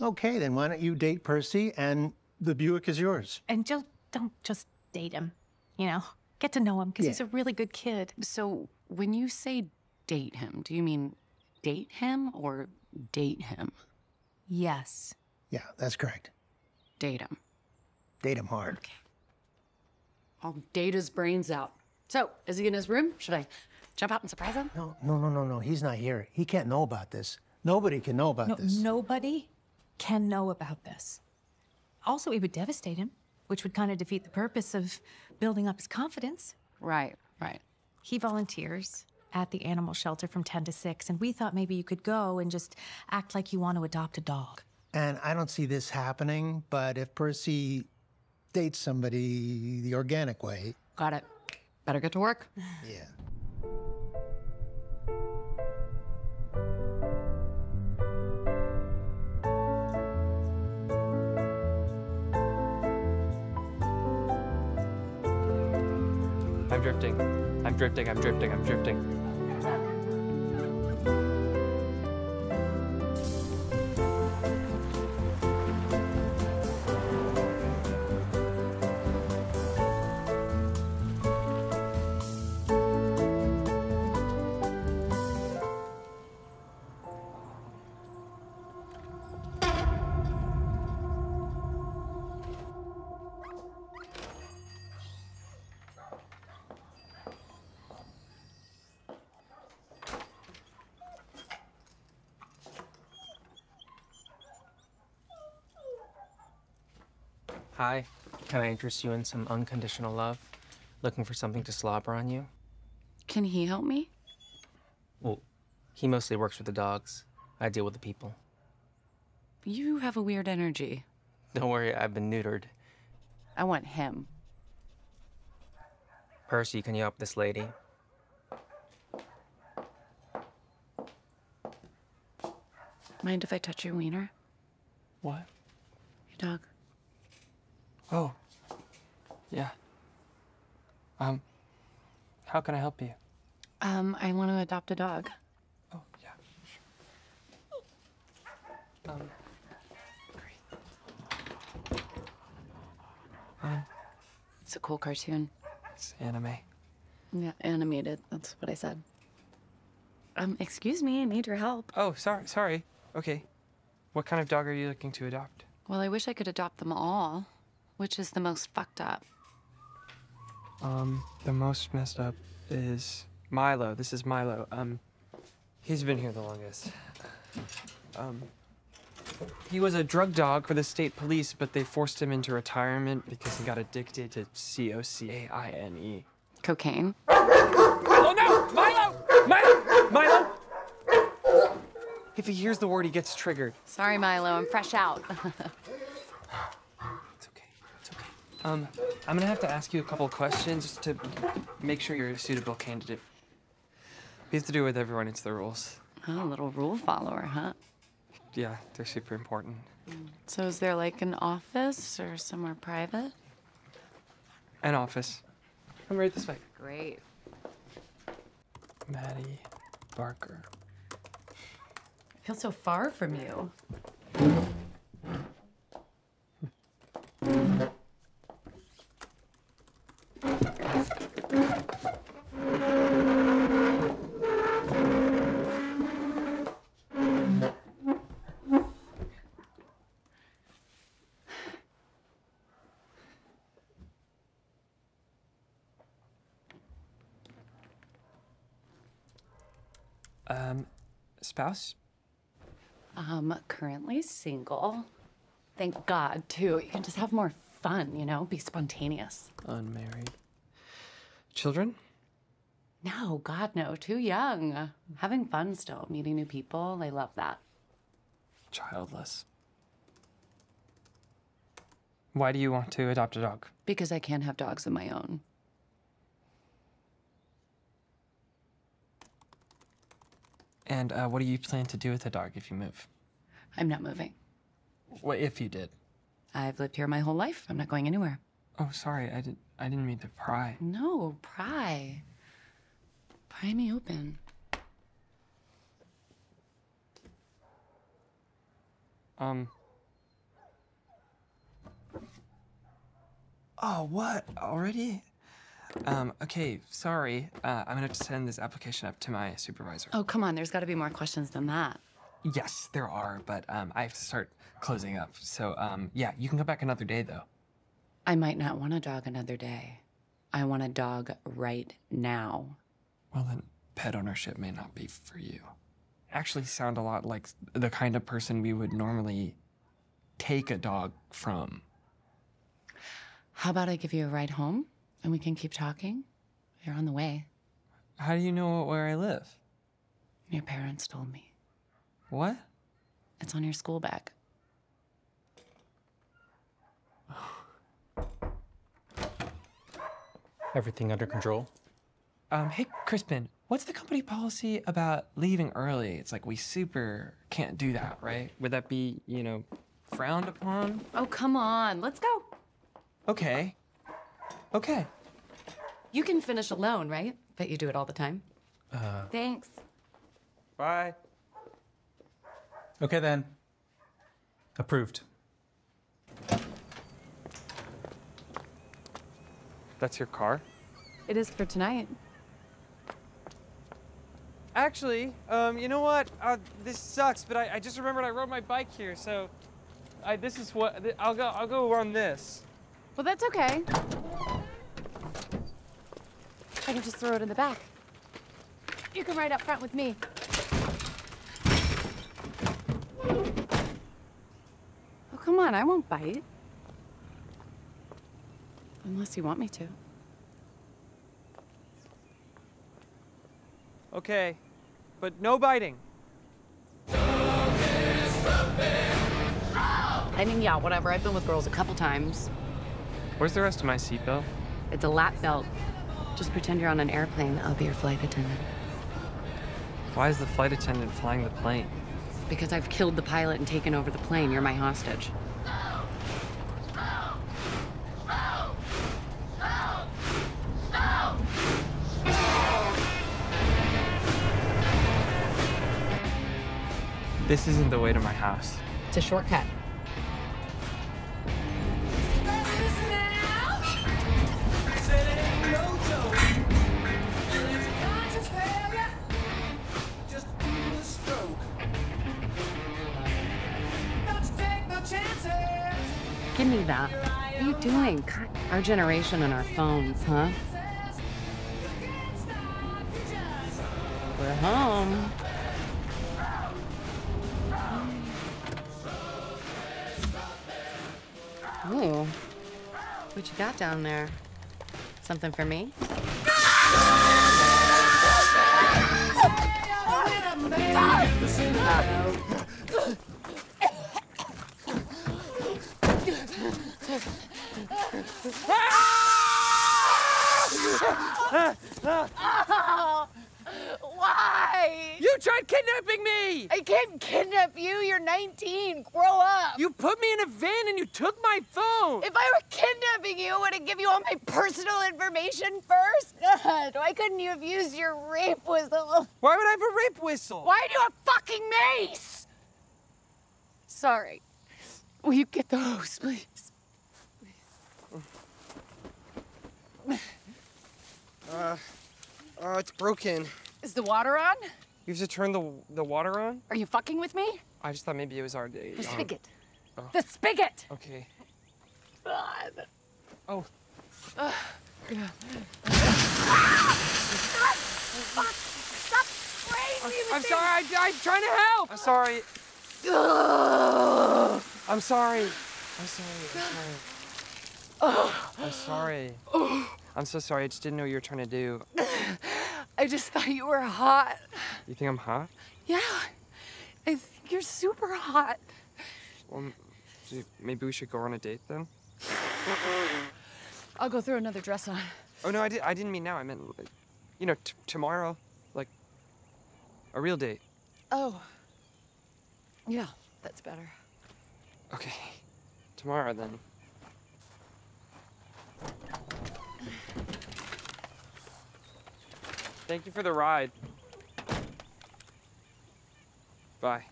Okay, then why don't you date Percy and the Buick is yours? And just don't just date him. You know, get to know him because he's a really good kid. So when you say date him, do you mean date him or date him? Yes. Yeah, that's correct. Date him. Date him hard. Okay. I'll date his brains out. So, is he in his room? Should I jump out and surprise him? No, no, no, no, no. He's not here. He can't know about this. Nobody can know about No, this. nobody can know about this. Also, it would devastate him, which would kind of defeat the purpose of building up his confidence. Right, right. He volunteers at the animal shelter from 10 to 6, and we thought maybe you could go and just act like you want to adopt a dog. And I don't see this happening, but if Percy dates somebody the organic way, Got it. Better get to work. yeah. I'm drifting. I'm drifting. I'm drifting. I'm drifting. Hi. Can I interest you in some unconditional love? Looking for something to slobber on you? Can he help me? Well, he mostly works with the dogs. I deal with the people. You have a weird energy. Don't worry, I've been neutered. I want him. Percy, can you help this lady? Mind if I touch your wiener? What? Your dog. Oh. Yeah. Um, how can I help you? Um, I want to adopt a dog. Oh, yeah. Sure. Um, great. Um, It's a cool cartoon. it's anime. Yeah, animated. That's what I said. Um, excuse me, I need your help. Oh, sorry, sorry. Okay. What kind of dog are you looking to adopt? Well, I wish I could adopt them all. Which is the most fucked up? Um, the most messed up is Milo. This is Milo. Um, he's been here the longest. Um, he was a drug dog for the state police, but they forced him into retirement because he got addicted to C O C A I N E. Cocaine. Oh no! Milo! Milo! Milo! If he hears the word, he gets triggered. Sorry, Milo, I'm fresh out. It's okay. It's okay. Um, I'm gonna have to ask you a couple questions just to make sure you're a suitable candidate. We have to do it with everyone. It's the rules. oh, a little rule follower, huh? Yeah, they're super important. So is there like an office or somewhere private? An office. Come right this way. Great. Maddie Barker. I feel so far from you. Um, spouse? Um, currently single. Thank God, too. You can just have more fun, you know? Be spontaneous. Unmarried. Children? No, God, no. Too young. Having fun still, meeting new people. I love that. Childless. Why do you want to adopt a dog? Because I can't have dogs of my own. And uh, what do you plan to do with the dog if you move? I'm not moving. What if you did? I've lived here my whole life. I'm not going anywhere. Oh, sorry. I didn't. I didn't mean to pry. No, pry. Pry me open. Um. Oh, what? Already? Um, okay, sorry. Uh, I'm gonna have to send this application up to my supervisor. Oh, come on. There's got to be more questions than that. Yes, there are, but um, I have to start closing up. So, um, yeah, you can come back another day, though. I might not want a dog another day. I want a dog right now. Well, then, pet ownership may not be for you. Actually, sound a lot like the kind of person we would normally take a dog from. How about I give you a ride home and we can keep talking? You're on the way. How do you know where I live? Your parents told me. What? It's on your school bag. Everything under control? Um, hey, Crispin, what's the company policy about leaving early? It's like we super can't do that, right? Would that be, you know, frowned upon? Oh, come on. Let's go. Okay. Okay. You can finish alone, right? Bet you do it all the time. Uh. Thanks. Bye. Okay then. Approved. That's your car? It is for tonight. Actually, um, you know what? Uh, this sucks, but I, I just remembered I rode my bike here, so I, this is what I'll go. I'll go on this. Well, that's okay. I can just throw it in the back. You can ride up front with me. Oh, come on, I won't bite. Unless you want me to. Okay, but no biting. I mean, yeah, whatever. I've been with girls a couple times. Where's the rest of my seatbelt? It's a lap belt. Just pretend you're on an airplane. I'll be your flight attendant. Why is the flight attendant flying the plane? Because I've killed the pilot and taken over the plane. You're my hostage. This isn't the way to my house. It's a shortcut. Give me that. What are you doing? Our generation and our phones, huh? We're home. Ooh. What you got down there? Something for me? Kidnapping me! I can't kidnap you. You're 19. Grow up. You put me in a van and you took my phone! If I were kidnapping you, would I give you all my personal information first? God, why couldn't you have used your rape whistle? Why would I have a rape whistle? Why do you have fucking mace? Sorry. Will you get the hose, please? Oh, it's broken. Is the water on? You have to turn the the water on? Are you fucking with me? I just thought maybe it was our day. The um, spigot. The spigot! Okay. God. Oh, Stop spraying me with I'm these- sorry. I, I'm trying to help. I'm sorry. Ugh. I'm sorry. I'm sorry. I'm sorry. I'm sorry. I'm so sorry. I just didn't know what you were trying to do. I just thought you were hot. You think I'm hot? Yeah. I think you're super hot. Well, maybe we should go on a date then. I'll go throw another dress on. Oh no, I did. I didn't mean now. I meant, you know, t- tomorrow, like, a real date. Oh. Yeah, that's better. Okay. Tomorrow then. Thank you for the ride. Bye.